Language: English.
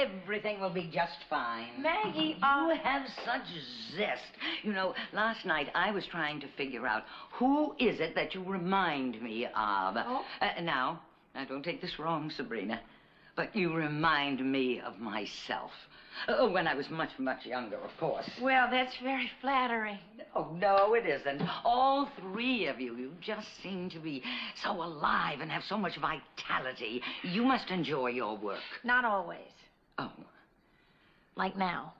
Everything will be just fine. Maggie, You uh... have such zest. You know, last night I was trying to figure out who is it that you remind me of. Oh. Uh, now, now don't take this wrong, Sabrina, but you remind me of myself. Uh, when I was much, much younger, of course. Well, that's very flattering. Oh, no, it isn't. All three of you, you just seem to be so alive and have so much vitality. You must enjoy your work. Not always. Oh, Like now.